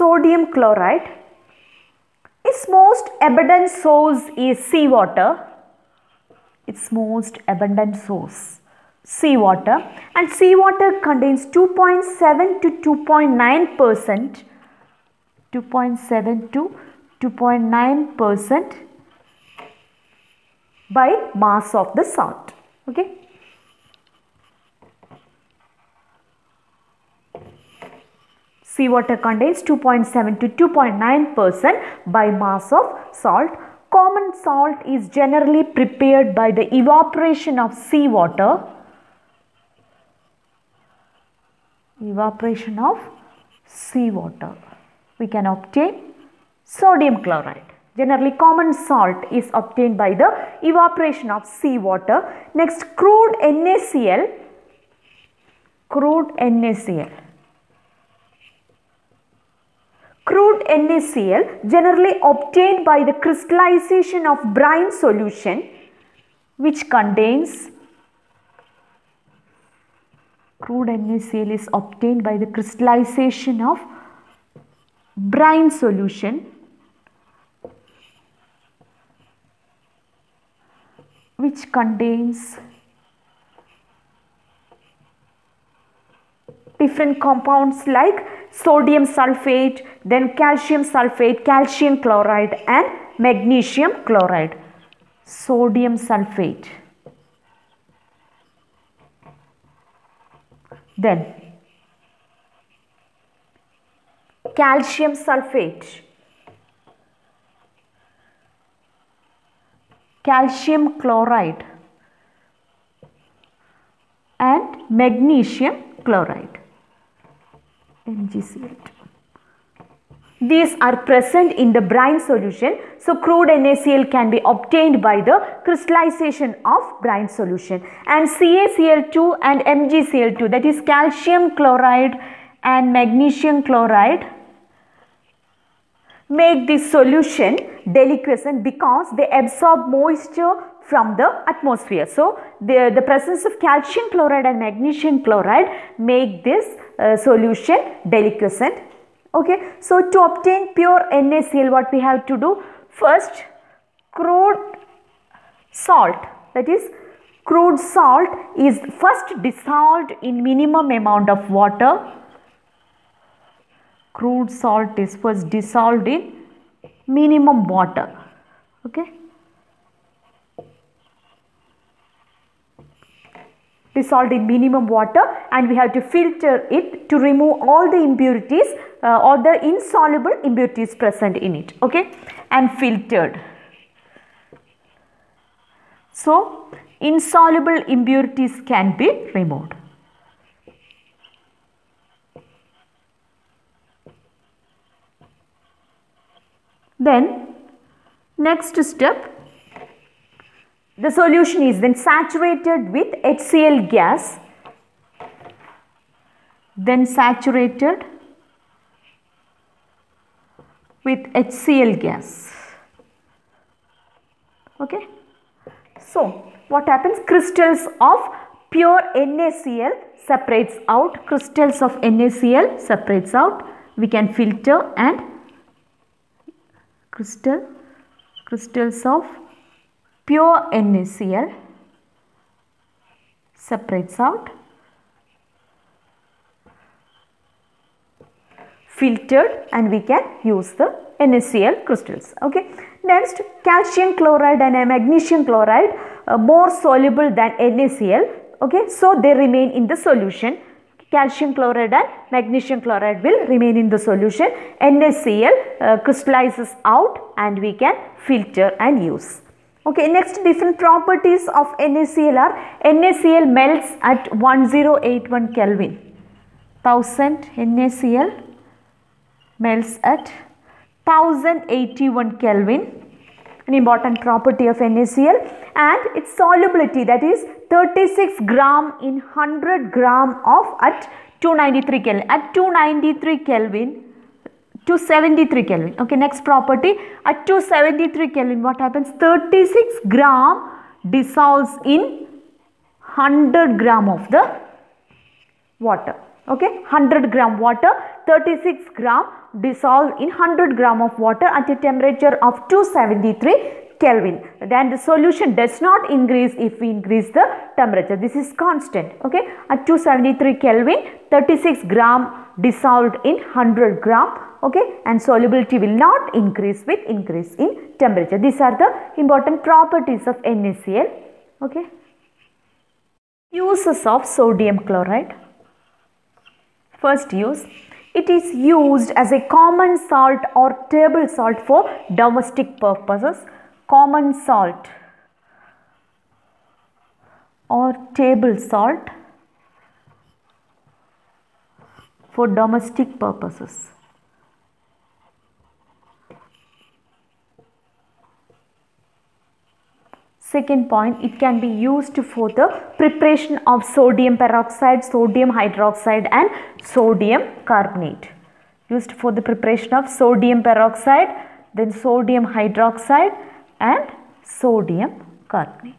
sodium chloride. Its most abundant source is seawater. Its most abundant source seawater and seawater contains 2.7 to 2.9 percent 2.7 to 2.9 percent by mass of the salt okay seawater contains 2.7 to 2.9 percent by mass of salt. Common salt is generally prepared by the evaporation of seawater evaporation of seawater we can obtain sodium chloride. Generally common salt is obtained by the evaporation of seawater next crude NaCl crude NaCl NaCl generally obtained by the crystallization of brine solution which contains crude NaCl is obtained by the crystallization of brine solution which contains different compounds like sodium sulfate, then calcium sulfate, calcium chloride and magnesium chloride. Sodium sulfate. Then calcium sulfate, calcium chloride and magnesium chloride MgCl2. These are present in the brine solution. So, crude NaCl can be obtained by the crystallization of brine solution and CaCl2 and MgCl2 that is calcium chloride and magnesium chloride make this solution deliquescent because they absorb moisture from the atmosphere. So, the, the presence of calcium chloride and magnesium chloride make this uh, solution deliquescent. Okay. So, to obtain pure NaCl what we have to do? First crude salt that is crude salt is first dissolved in minimum amount of water. Crude salt is first dissolved in minimum water. Okay. Dissolved in minimum water and we have to filter it to remove all the impurities uh, or the insoluble impurities present in it okay? And filtered. So insoluble impurities can be removed. Then next step the solution is then saturated with HCl gas, then saturated with HCl gas. Okay. So, what happens? Crystals of pure NaCl separates out, crystals of NaCl separates out. We can filter and crystal, crystals of pure NaCl separates out filtered and we can use the NaCl crystals okay? Next calcium chloride and magnesium chloride uh, more soluble than NaCl okay? So they remain in the solution. Calcium chloride and magnesium chloride will remain in the solution. NaCl uh, crystallizes out and we can filter and use Okay, next different properties of NaCl are NaCl melts at 1081 Kelvin. 1000 NaCl melts at 1081 Kelvin. An important property of NaCl and its solubility that is 36 gram in 100 gram of at 293 Kelvin. At 293 Kelvin 273 Kelvin. Okay, next property at 273 Kelvin what happens? 36 gram dissolves in 100 gram of the water. Okay, 100 gram water 36 gram dissolved in 100 gram of water at a temperature of 273 Kelvin. Then the solution does not increase if we increase the temperature. This is constant. Okay. At 273 Kelvin, 36 gram dissolved in 100 gram. Okay. And solubility will not increase with increase in temperature. These are the important properties of NaCl. Okay. Uses of sodium chloride. First use, it is used as a common salt or table salt for domestic purposes common salt or table salt for domestic purposes. Second point, it can be used for the preparation of sodium peroxide, sodium hydroxide and sodium carbonate. Used for the preparation of sodium peroxide, then sodium hydroxide and sodium carbonate.